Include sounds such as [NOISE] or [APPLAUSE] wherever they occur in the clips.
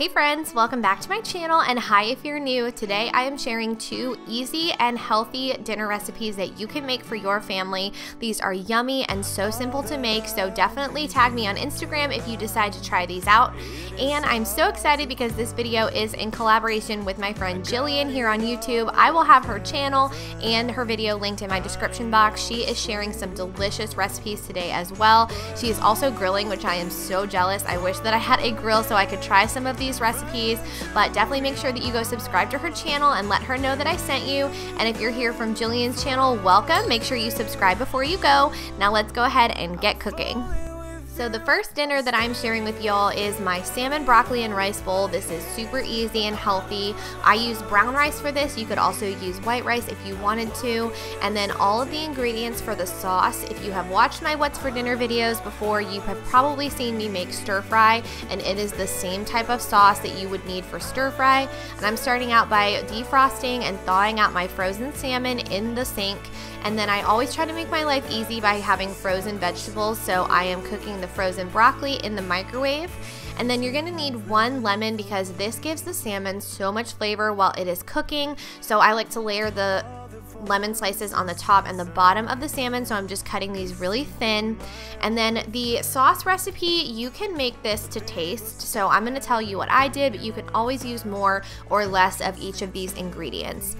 Hey friends, welcome back to my channel and hi if you're new. Today I am sharing two easy and healthy dinner recipes that you can make for your family. These are yummy and so simple to make, so definitely tag me on Instagram if you decide to try these out. And I'm so excited because this video is in collaboration with my friend Jillian here on YouTube. I will have her channel and her video linked in my description box. She is sharing some delicious recipes today as well. She is also grilling, which I am so jealous. I wish that I had a grill so I could try some of these these recipes, but definitely make sure that you go subscribe to her channel and let her know that I sent you. And if you're here from Jillian's channel, welcome. Make sure you subscribe before you go. Now let's go ahead and get cooking. So the first dinner that I'm sharing with y'all is my salmon, broccoli, and rice bowl. This is super easy and healthy. I use brown rice for this. You could also use white rice if you wanted to. And then all of the ingredients for the sauce. If you have watched my What's for Dinner videos before, you have probably seen me make stir fry. And it is the same type of sauce that you would need for stir fry. And I'm starting out by defrosting and thawing out my frozen salmon in the sink. And then I always try to make my life easy by having frozen vegetables. So I am cooking the frozen broccoli in the microwave. And then you're gonna need one lemon because this gives the salmon so much flavor while it is cooking. So I like to layer the lemon slices on the top and the bottom of the salmon so I'm just cutting these really thin and then the sauce recipe you can make this to taste so I'm to tell you what I did but you can always use more or less of each of these ingredients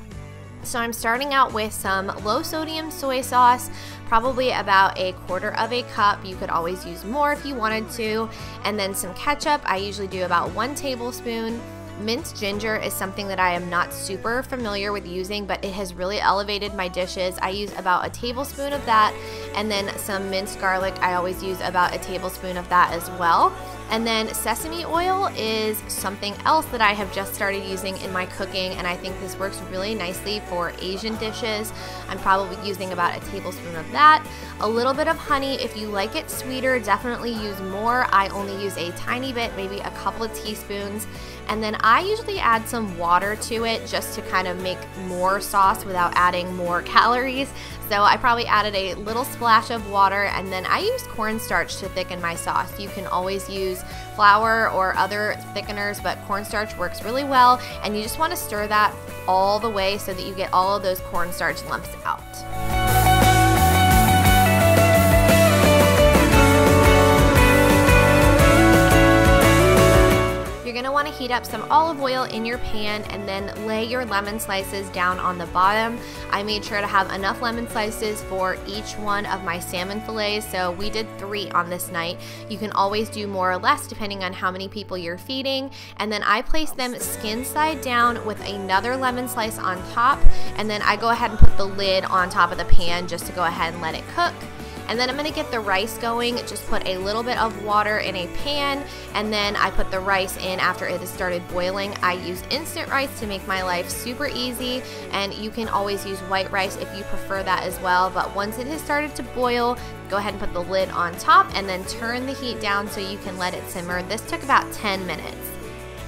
so I'm starting out with some low sodium soy sauce, probably about a quarter of a cup. You could always use more if you wanted to. And then some ketchup. I usually do about one tablespoon. Minced ginger is something that I am not super familiar with using, but it has really elevated my dishes. I use about a tablespoon of that, and then some minced garlic. I always use about a tablespoon of that as well. And then sesame oil is something else that I have just started using in my cooking, and I think this works really nicely for Asian dishes. I'm probably using about a tablespoon of that. A little bit of honey. If you like it sweeter, definitely use more. I only use a tiny bit, maybe a couple of teaspoons. And then I usually add some water to it just to kind of make more sauce without adding more [LAUGHS] calories. So I probably added a little splash of water and then I use cornstarch to thicken my sauce. You can always use flour or other thickeners, but cornstarch works really well. And you just want to stir that all the way so that you get all of those cornstarch lumps out. Heat up some olive oil in your pan and then lay your lemon slices down on the bottom. I made sure to have enough lemon slices for each one of my salmon fillets, so we did three on this night. You can always do more or less depending on how many people you're feeding. And then I place them skin side down with another lemon slice on top, and then I go ahead and put the lid on top of the pan just to go ahead and let it cook. And then I'm gonna get the rice going. Just put a little bit of water in a pan and then I put the rice in after it has started boiling. I use instant rice to make my life super easy and you can always use white rice if you prefer that as well. But once it has started to boil, go ahead and put the lid on top and then turn the heat down so you can let it simmer. This took about 10 minutes.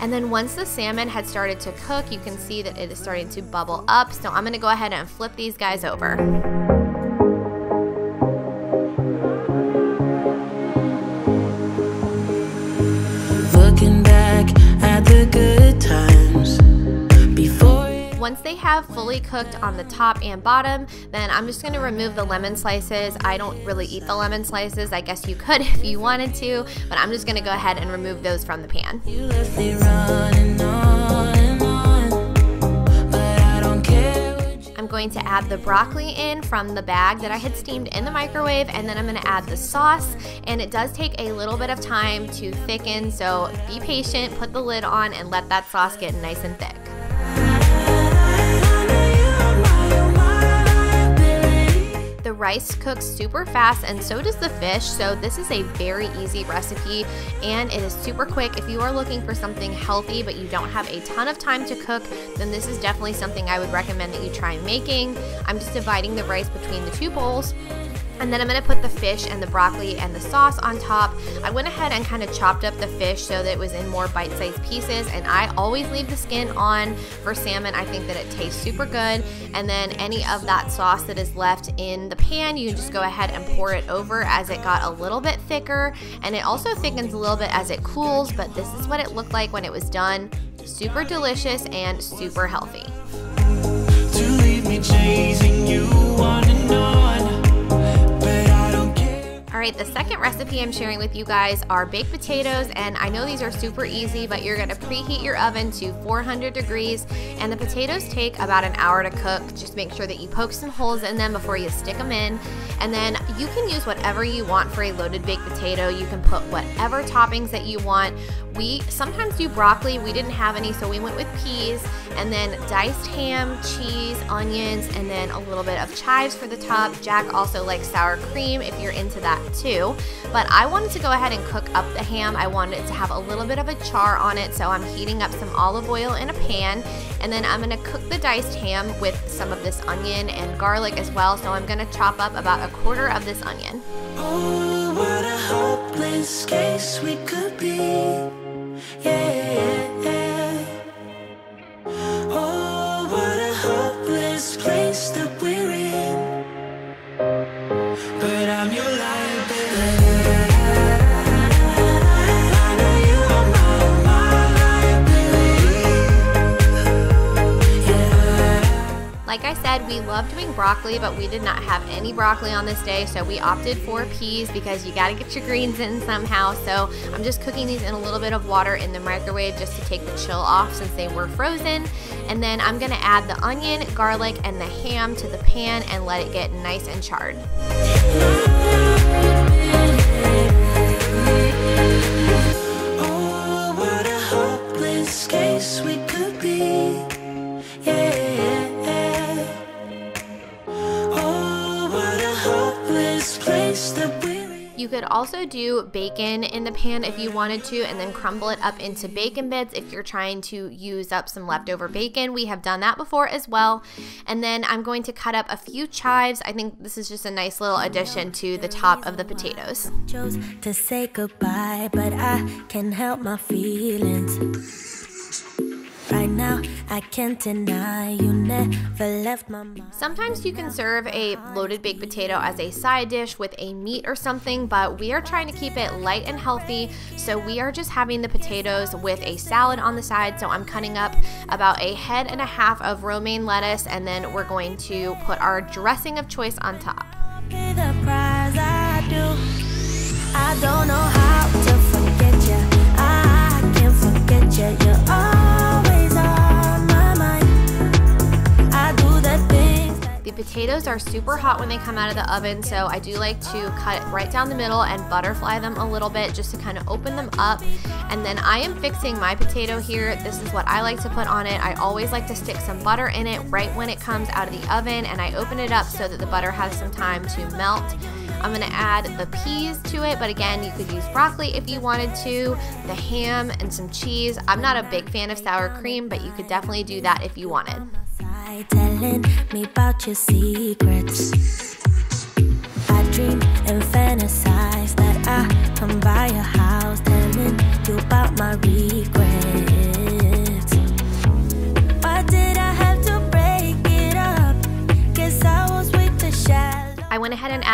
And then once the salmon had started to cook, you can see that it is starting to bubble up. So I'm gonna go ahead and flip these guys over. Once they have fully cooked on the top and bottom, then I'm just going to remove the lemon slices. I don't really eat the lemon slices. I guess you could [LAUGHS] if you wanted to, but I'm just going to go ahead and remove those from the pan. I'm going to add the broccoli in from the bag that I had steamed in the microwave and then I'm going to add the sauce and it does take a little bit of time to thicken so be patient, put the lid on and let that sauce get nice and thick. Rice cooks super fast and so does the fish, so this is a very easy recipe and it is super quick. If you are looking for something healthy but you don't have a ton of time to cook, then this is definitely something I would recommend that you try making. I'm just dividing the rice between the two bowls And then I'm gonna put the fish and the broccoli and the sauce on top. I went ahead and kind of chopped up the fish so that it was in more bite-sized pieces and I always leave the skin on for salmon. I think that it tastes super good. And then any of that sauce that is left in the pan, you just go ahead and pour it over as it got a little bit thicker. And it also thickens a little bit as it cools, but this is what it looked like when it was done. Super delicious and super healthy. Alright, the second recipe I'm sharing with you guys are baked potatoes, and I know these are super easy, but you're gonna preheat your oven to 400 degrees, and the potatoes take about an hour to cook. Just make sure that you poke some holes in them before you stick them in, and then you can use whatever you want for a loaded baked potato. You can put whatever toppings that you want. We sometimes do broccoli, we didn't have any, so we went with peas, and then diced ham, cheese, onions, and then a little bit of chives for the top. Jack also likes sour cream if you're into that too. But I wanted to go ahead and cook up the ham. I wanted it to have a little bit of a char on it, so I'm heating up some olive oil in a pan, and then I'm gonna cook the diced ham with some of this onion and garlic as well. So I'm gonna chop up about a quarter of this onion. Oh, what a hopeless case we could be. Like I said, we love doing broccoli, but we did not have any broccoli on this day, so we opted for peas because you gotta get your greens in somehow. So I'm just cooking these in a little bit of water in the microwave just to take the chill off since they were frozen. And then I'm gonna add the onion, garlic, and the ham to the pan and let it get nice and charred. Also do bacon in the pan if you wanted to and then crumble it up into bacon bits if you're trying to use up some leftover bacon. We have done that before as well. And then I'm going to cut up a few chives. I think this is just a nice little addition to the top of the potatoes. Chose to say goodbye, but I can help my feelings. Right now, I can't deny you never left my mind. Sometimes you can serve a loaded baked potato as a side dish with a meat or something, but we are trying to keep it light and healthy. So we are just having the potatoes with a salad on the side. So I'm cutting up about a head and a half of romaine lettuce, and then we're going to put our dressing of choice on top. I don't know how to forget you. I can't forget you. Potatoes are super hot when they come out of the oven, so I do like to cut right down the middle and butterfly them a little bit just to kind of open them up. And then I am fixing my potato here. This is what I like to put on it. I always like to stick some butter in it right when it comes out of the oven and I open it up so that the butter has some time to melt. I'm gonna add the peas to it, but again, you could use broccoli if you wanted to, the ham and some cheese. I'm not a big fan of sour cream, but you could definitely do that if you wanted telling me about your secrets. I dream and fantasize that I come by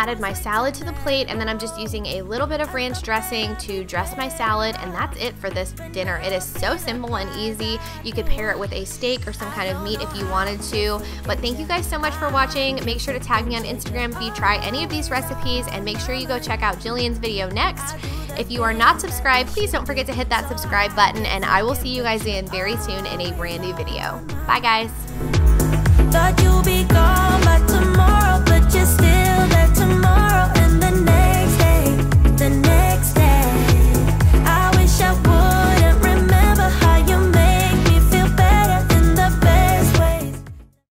added my salad to the plate and then I'm just using a little bit of ranch dressing to dress my salad and that's it for this dinner. It is so simple and easy. You could pair it with a steak or some kind of meat if you wanted to. But thank you guys so much for watching. Make sure to tag me on Instagram if you try any of these recipes and make sure you go check out Jillian's video next. If you are not subscribed, please don't forget to hit that subscribe button and I will see you guys again very soon in a brand new video. Bye guys.